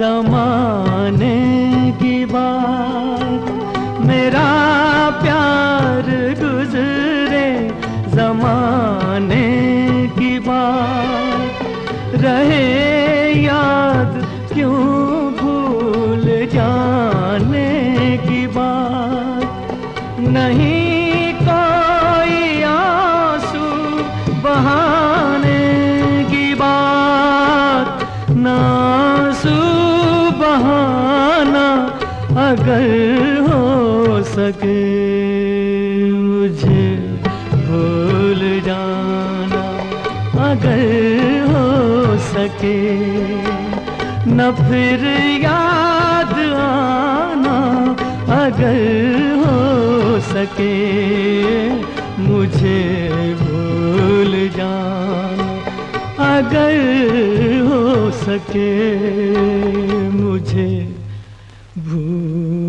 जमाने की बात, मेरा प्यार गुजरे जमाने की बात। रहे याद क्यों भूल जाने की बात? नहीं कोई आँसू बहा अगर हो सके मुझे भूल जाना। अगर हो सके। न फिर याद आना। अगर हो सके। मुझे भूल जाना। अगर हो सके मुझे। भूल